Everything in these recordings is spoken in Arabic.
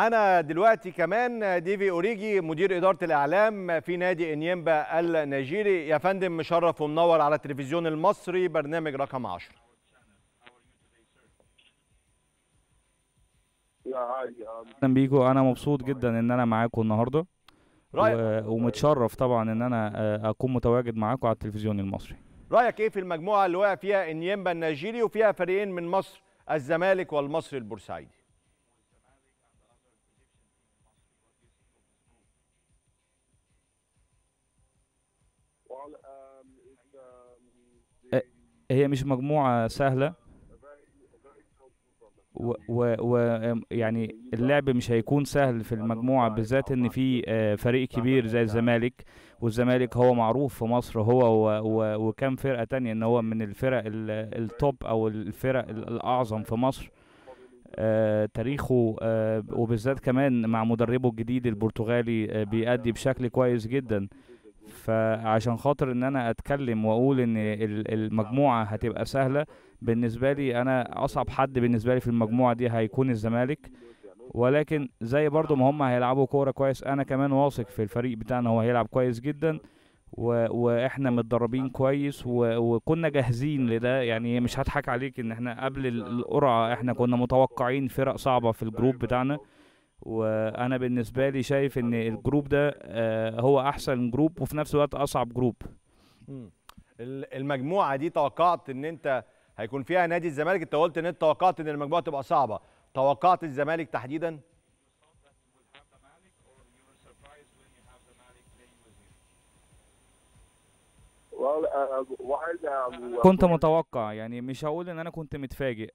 معانا دلوقتي كمان ديفي أوريجي مدير إدارة الإعلام في نادي إنيمبا النيجيري. يا فندم مشرف ومنور على التلفزيون المصري برنامج رقم 10 أهلا بيكم أنا مبسوط جدا إن أنا معاكم النهارده. رأيك؟ و- ومتشرف طبعا إن أنا آه، أكون متواجد معاكم على التلفزيون المصري. رأيك إيه في المجموعة اللي وقع فيها إنيمبا النيجيري وفيها فريقين من مصر الزمالك والمصري البورسعيدي؟ هي مش مجموعة سهلة؟ و, و, يعني اللعب مش هيكون سهل في المجموعة بالذات إن في آه، فريق كبير زي الزمالك والزمالك هو معروف في مصر هو و و وكام فرقة تانية إن هو من الفرق ال- التوب أو الفرق ال- الأعظم في مصر آه تاريخه آه وبالذات كمان مع مدربه الجديد البرتغالي آه بيأدي بشكل كويس جدا. فعشان خاطر إن أنا أتكلم وأقول إن ال- المجموعة هتبقى سهلة بالنسبة لي أنا أصعب حد بالنسبة لي في المجموعة دي هيكون الزمالك. ولكن زي برضو ما هم هيلعبوا كورة كويس أنا كمان واثق في الفريق بتاعنا هو هيلعب كويس جدا و... وإحنا متدربين كويس و... وكنا جاهزين لده. يعني مش هضحك عليك إن إحنا قبل ال- القرعة إحنا كنا متوقعين فرق صعبة في ال group بتاعنا. وأنا بالنسبة لي شايف إن ال group ده آه، هو أحسن group وفي نفس الوقت أصعب group. المجموعة دي توقعت إن أنت هيكون فيها نادي الزمالك؟ أنت قلت إن أنت توقعت إن المجموعة تبقى صعبة. توقعت الزمالك تحديدا؟ Uh, we were كنت متوقع يعني مش هقول إن أنا كنت متفاجئ.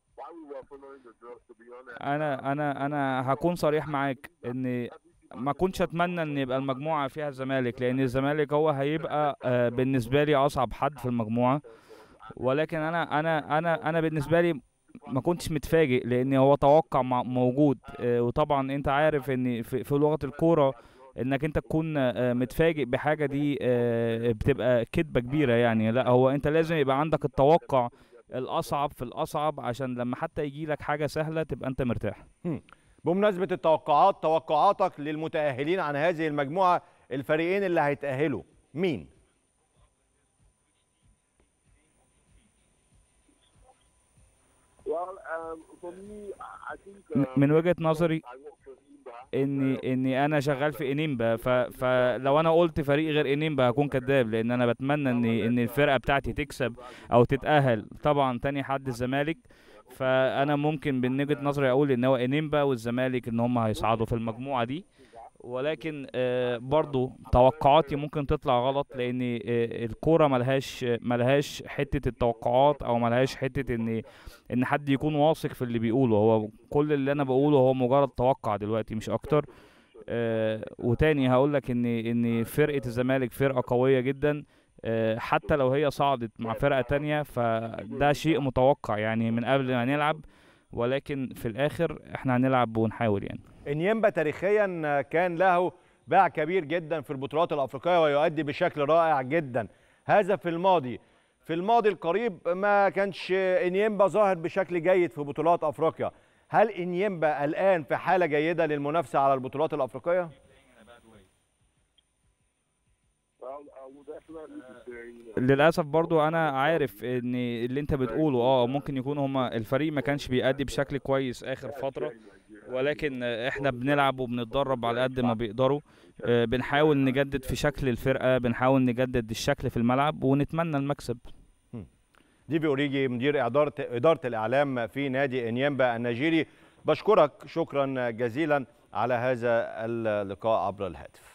أنا أنا أنا هكون صريح معاك إن ما كنتش أتمنى إن يبقى المجموعة فيها الزمالك لأن الزمالك هو هيبقى آه، بالنسبة لي أصعب حد في المجموعة. ولكن أنا أنا أنا أنا بالنسبة لي ما كنتش متفاجئ لأن هو توقع موجود. آه، وطبعا أنت عارف إن في, لغة الكورة إنك أنت تكون آه، متفاجئ بحاجة دي بتبقى كذبه كبيرة يعني. لا هو أنت لازم يبقى عندك التوقع الأصعب في الأصعب عشان لما حتى يجي لك حاجة سهلة تبقى أنت مرتاح. بمناسبة التوقعات توقعاتك للمتأهلين عن هذه المجموعة الفريقين اللي هيتأهلوا مين؟ من وجهة نظري work for Imba. إني إني أنا شغال في إنيمبا ف... فلو أنا قلت فريق غير إنيمبا هكون كذاب لأن أنا بتمنى إن ان الفرقة بتاعتي تكسب أو تتأهل طبعا تاني حد الزمالك فأنا ممكن من وجهة نظري أقول إن هو إنيمبا والزمالك إن هم هيصعدوا في المجموعة دي ولكن آه، برضو توقعاتي ممكن تطلع غلط لأن آه، الكورة ملهاش ملهاش حتة التوقعات أو ملهاش حتة إن إن حد يكون واثق في اللي بيقوله. هو كل اللي أنا بقوله هو مجرد توقع دلوقتي مش أكتر. آه وتاني هقول لك إن إن فرقة الزمالك فرقة قوية جدا. حتى لو هي صعدت مع فرقة تانية فده شيء متوقع يعني من قبل ما نلعب. ولكن في الآخر إحنا هنلعب ونحاول يعني. انيمبا تاريخيا كان له باع كبير جدا في البطولات الأفريقية ويؤدي بشكل رائع جدا. هذا في الماضي. في الماضي القريب ما كانش انيمبا ظاهر بشكل جيد في بطولات أفريقيا. هل انيمبا الآن في حالة جيدة للمنافسة على البطولات الأفريقية؟ للأسف برضو أنا عارف إن اللي أنت بتقوله آه ممكن يكون هما الفريق ما كانش بيأدي بشكل كويس آخر فترة. ولكن إحنا بنلعب وبنتدرب على قد ما بيقدروا. آه، بنحاول نجدد في شكل الفرقة بنحاول نجدد الشكل في الملعب ونتمنى المكسب. ديفي اوريجي مدير إدارة إدارة الإعلام في نادي انيمبا النيجيري. بشكرك شكرا جزيلا على هذا اللقاء عبر الهاتف.